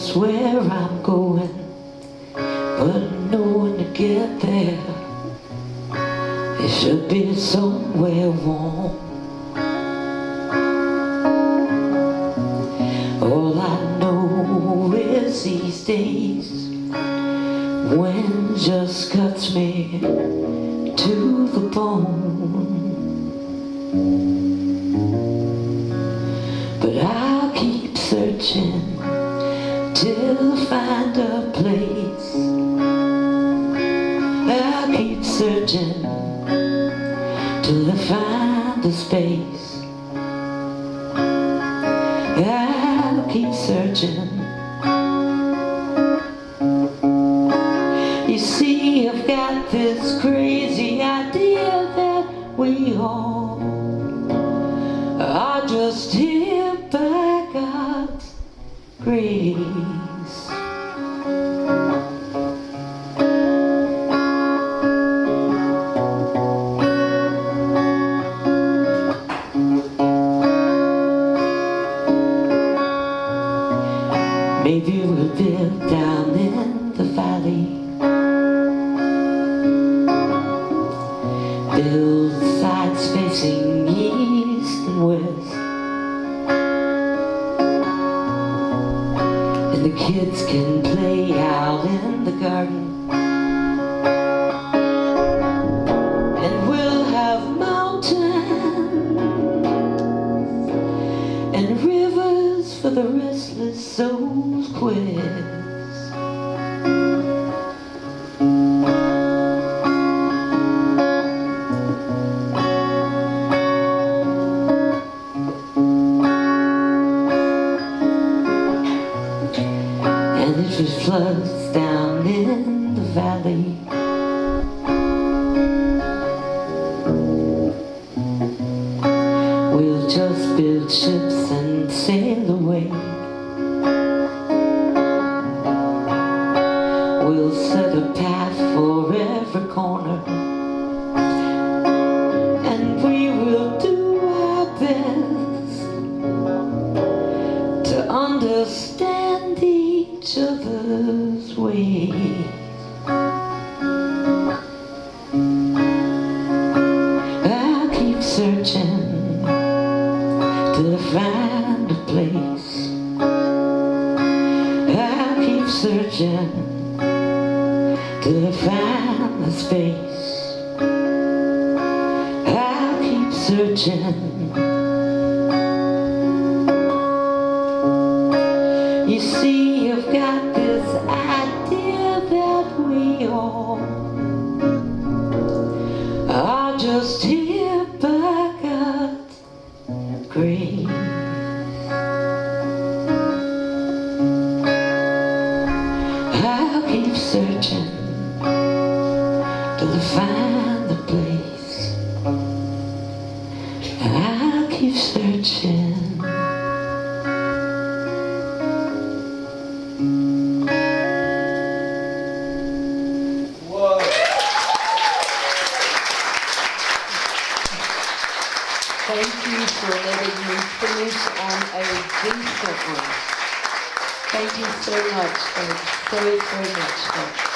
that's where I'm going But no one to get there. It should be somewhere warm. All I know is these days Wind just cuts me to the bone. But I'll keep searching till I find a place I'll keep searching. Till I find a space I'll keep searching. You see I've got this crazy idea that we all are just here grace Maybe we'll build down in the valley. Build sides facing east and west The kids can play out in the garden. And we'll have mountains And rivers for the restless souls quest Down in the valley. We'll just build ships and sail away. We'll set a path for every corner. And we will do our best To understand each other's ways I'll keep searching till I find a place. I'll keep searching till I find a space. I'll keep searching. Are just here by God's grace. I'll keep searching till I find For letting me finish on a decent one. Thank you so much, folks. So, so much. Folks.